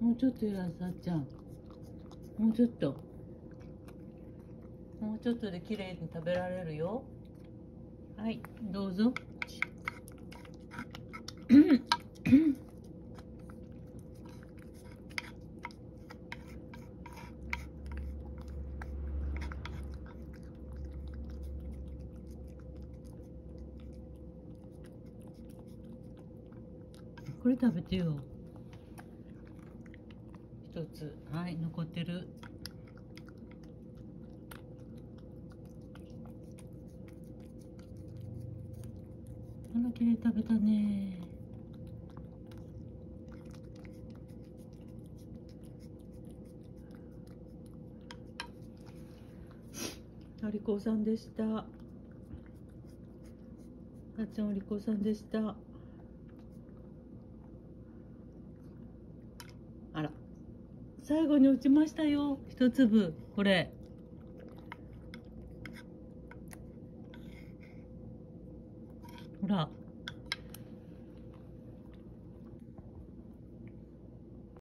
もうちょっとやさっちゃん。もうちょっと。もうちょっとで綺麗に食べられるよ。はい。どうぞ。これ食べてよ一つはい残ってる。あらきれい食べたね。お利口さんでした。あっちゃんお利口さんでしたあら最後に落ちましたよ。一粒。これ。ほら。